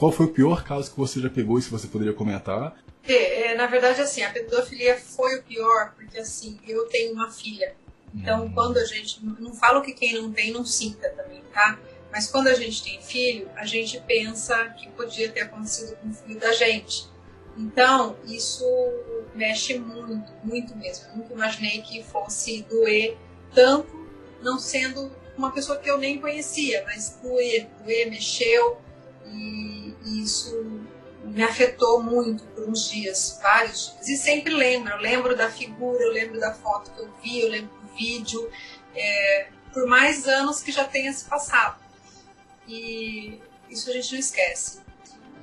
Qual foi o pior caso que você já pegou e se você poderia comentar? É, é, na verdade, assim, a pedofilia foi o pior, porque assim, eu tenho uma filha. Então, hum. quando a gente. Não falo que quem não tem não sinta também, tá? Mas quando a gente tem filho, a gente pensa que podia ter acontecido com o filho da gente. Então, isso mexe muito, muito mesmo. Eu nunca imaginei que fosse doer tanto, não sendo uma pessoa que eu nem conhecia, mas doer, doer, mexeu e, isso me afetou muito por uns dias, vários dias. E sempre lembro, eu lembro da figura, eu lembro da foto que eu vi, eu lembro do vídeo, é, por mais anos que já tenha se passado. E isso a gente não esquece.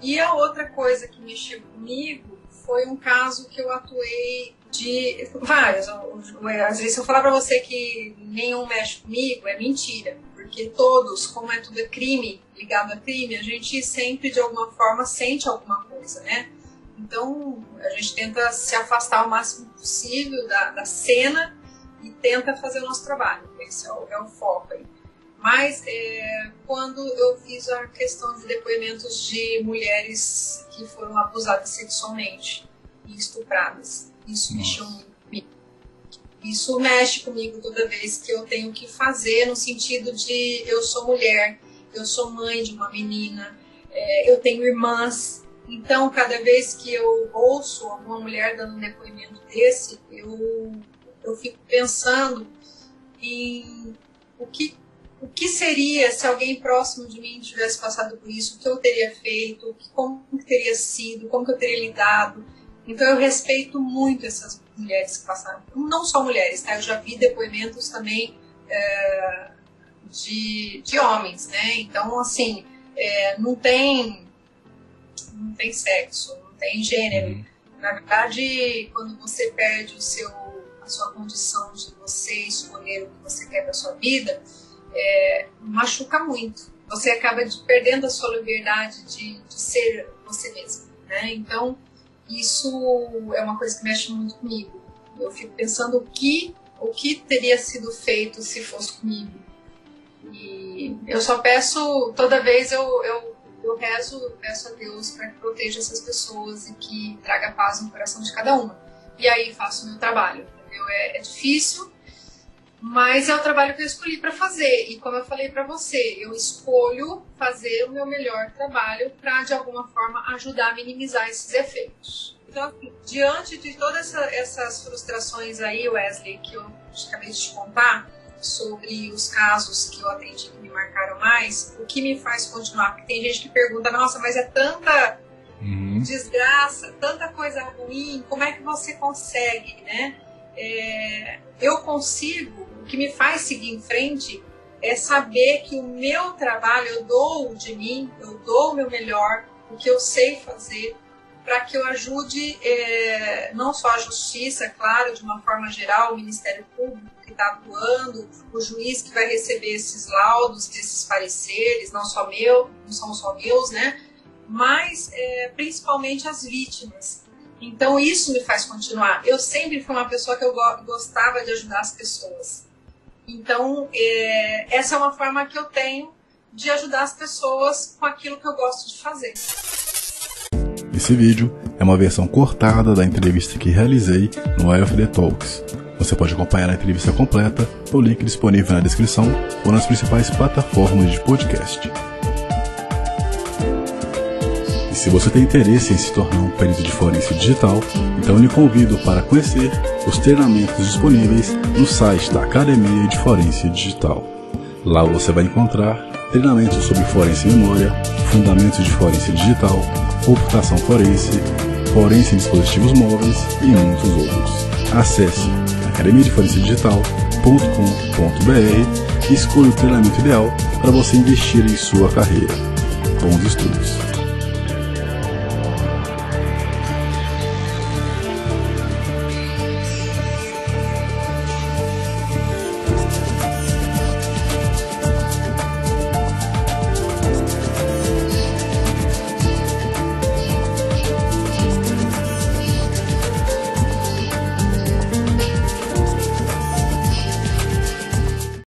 E a outra coisa que mexeu comigo foi um caso que eu atuei de vários. Às vezes, eu falar para você que nenhum mexe comigo, é mentira. Porque todos, como é tudo é crime, ligado a crime, a gente sempre, de alguma forma, sente alguma coisa, né? Então, a gente tenta se afastar o máximo possível da, da cena e tenta fazer o nosso trabalho. Esse é o, é o foco aí. Mas é, quando eu fiz a questão de depoimentos de mulheres que foram abusadas sexualmente e estupradas, isso Nossa. mexeu muito. Isso mexe comigo toda vez que eu tenho que fazer, no sentido de eu sou mulher, eu sou mãe de uma menina, é, eu tenho irmãs. Então, cada vez que eu ouço alguma mulher dando um depoimento desse, eu, eu fico pensando em o que o que seria se alguém próximo de mim tivesse passado por isso, o que eu teria feito, como que teria sido, como que eu teria lidado. Então eu respeito muito essas mulheres que passaram, não só mulheres, tá? Eu já vi depoimentos também é, de, de homens, né? Então assim, é, não tem não tem sexo, não tem gênero. Uhum. Na verdade, quando você perde o seu a sua condição de você escolher o que você quer para sua vida, é, machuca muito. Você acaba de, perdendo a sua liberdade de, de ser você mesmo. Né? Então, isso é uma coisa que mexe muito comigo. Eu fico pensando o que, o que teria sido feito se fosse comigo. E eu só peço, toda vez eu, eu, eu rezo, peço a Deus para que proteja essas pessoas e que traga paz no coração de cada uma. E aí faço o meu trabalho. É, é difícil, mas é o trabalho que eu escolhi para fazer. E como eu falei para você, eu escolho fazer o meu melhor trabalho para, de alguma forma, ajudar a minimizar esses efeitos. Então, diante de todas essa, essas frustrações aí, Wesley, que eu acabei de te contar, sobre os casos que eu atendi que me marcaram mais, o que me faz continuar? Porque tem gente que pergunta, nossa, mas é tanta uhum. desgraça, tanta coisa ruim, como é que você consegue, né? É, eu consigo o que me faz seguir em frente é saber que o meu trabalho, eu dou de mim, eu dou o meu melhor, o que eu sei fazer, para que eu ajude é, não só a justiça, claro, de uma forma geral, o Ministério Público que está atuando, o juiz que vai receber esses laudos, esses pareceres, não só meu, não são só meus, né? Mas é, principalmente as vítimas. Então isso me faz continuar. Eu sempre fui uma pessoa que eu gostava de ajudar as pessoas. Então, é, essa é uma forma que eu tenho de ajudar as pessoas com aquilo que eu gosto de fazer. Esse vídeo é uma versão cortada da entrevista que realizei no AFD Talks. Você pode acompanhar a entrevista completa no link disponível na descrição ou nas principais plataformas de podcast. Se você tem interesse em se tornar um perito de forense digital, então lhe convido para conhecer os treinamentos disponíveis no site da Academia de Forense Digital. Lá você vai encontrar treinamentos sobre forense memória, fundamentos de forense digital, computação forense, forense em dispositivos móveis e muitos outros. Acesse academiadeforencedigital.com.br e escolha o treinamento ideal para você investir em sua carreira. Bons estudos!